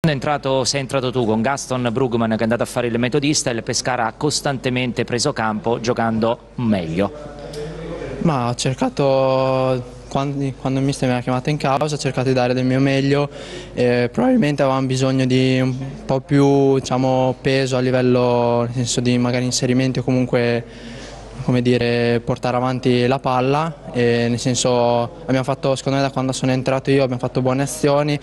È entrato, sei entrato tu con Gaston Brugman che è andato a fare il metodista e il Pescara ha costantemente preso campo giocando meglio. Ma ho cercato, quando, quando il mister mi ha chiamato in causa, ho cercato di dare del mio meglio, eh, probabilmente avevamo bisogno di un po' più diciamo, peso a livello, nel senso di magari inserimenti o comunque come dire, portare avanti la palla, e nel senso abbiamo fatto, secondo me da quando sono entrato io abbiamo fatto buone azioni,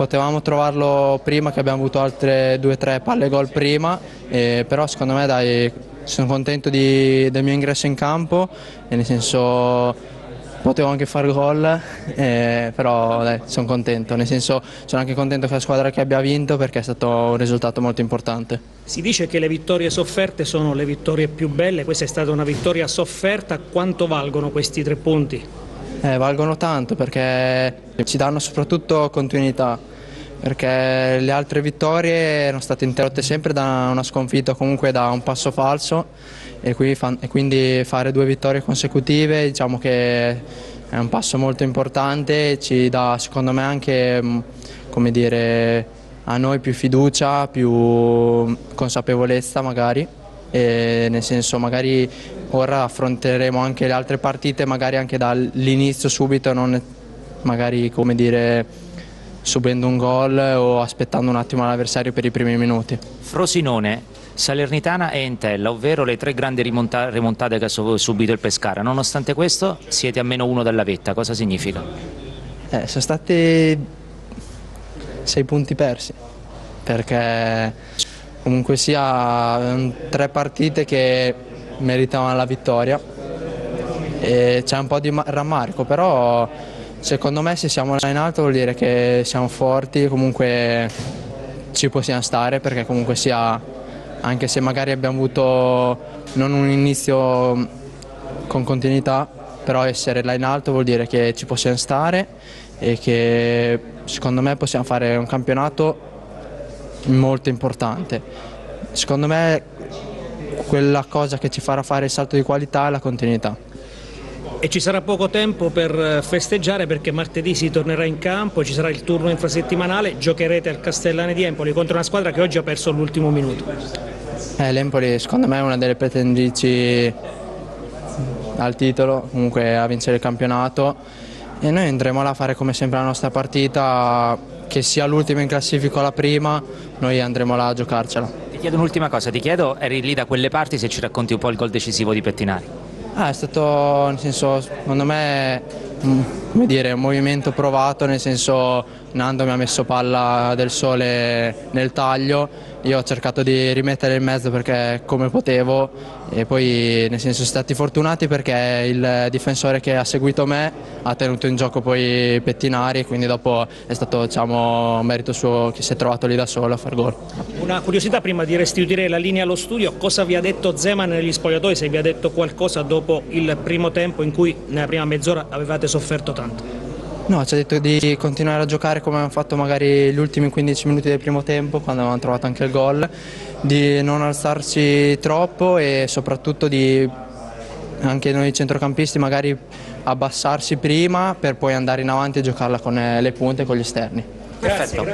potevamo trovarlo prima che abbiamo avuto altre due o tre palle gol prima, eh, però secondo me dai, sono contento di, del mio ingresso in campo, nel senso potevo anche fare gol, eh, però dai, sono contento, nel senso sono anche contento che la squadra che abbia vinto perché è stato un risultato molto importante. Si dice che le vittorie sofferte sono le vittorie più belle, questa è stata una vittoria sofferta, quanto valgono questi tre punti? Eh, valgono tanto perché ci danno soprattutto continuità, perché le altre vittorie erano state interrotte sempre da una sconfitta o comunque da un passo falso e, quindi fare due vittorie consecutive diciamo che è un passo molto importante, ci dà secondo me anche mm, come dire, a noi più fiducia, più consapevolezza magari. E nel senso magari ora affronteremo anche le altre partite magari anche dall'inizio subito non magari come dire subendo un gol o aspettando un attimo l'avversario per i primi minuti. Frosinone, Salernitana e Entella, ovvero le tre grandi rimontate che ha subito il Pescara. Nonostante questo siete a meno uno dalla vetta, cosa significa? Eh, sono stati sei punti persi, perché comunque sia tre partite che meritavano la vittoria e c'è un po' di rammarico, però Secondo me se siamo là in alto vuol dire che siamo forti, comunque ci possiamo stare perché comunque sia, anche se magari abbiamo avuto non un inizio con continuità, però essere là in alto vuol dire che ci possiamo stare e che secondo me possiamo fare un campionato molto importante. Secondo me quella cosa che ci farà fare il salto di qualità è la continuità. E ci sarà poco tempo per eh, festeggiare perché martedì si tornerà in campo, ci sarà il turno infrasettimanale, giocherete al Castellane di Empoli contro una squadra che oggi ha perso l'ultimo minuto. Eh, L'Empoli secondo me è una delle pretendici al titolo, comunque a vincere il campionato e noi andremo là a fare come sempre la nostra partita, che sia l'ultima in classifica o la prima, noi andremo là a giocarcela. Ti chiedo un'ultima cosa, ti chiedo, eri lì da quelle parti se ci racconti un po' il gol decisivo di Pettinari? Ah, è stato, nel senso, secondo me, come dire, un movimento provato, nel senso Nando mi ha messo palla del sole nel taglio, io ho cercato di rimettere in mezzo perché come potevo. E poi nel senso siamo stati fortunati perché il difensore che ha seguito me ha tenuto in gioco poi Pettinari e quindi dopo è stato diciamo, merito suo che si è trovato lì da solo a far gol. Una curiosità prima di restituire la linea allo studio, cosa vi ha detto Zeman negli spogliatoi, se vi ha detto qualcosa dopo il primo tempo in cui nella prima mezz'ora avevate sofferto tanto? No, ci ha detto di continuare a giocare come abbiamo fatto magari gli ultimi 15 minuti del primo tempo quando avevamo trovato anche il gol, di non alzarci troppo e soprattutto di anche noi centrocampisti magari abbassarsi prima per poi andare in avanti e giocarla con le punte e con gli esterni. Perfetto.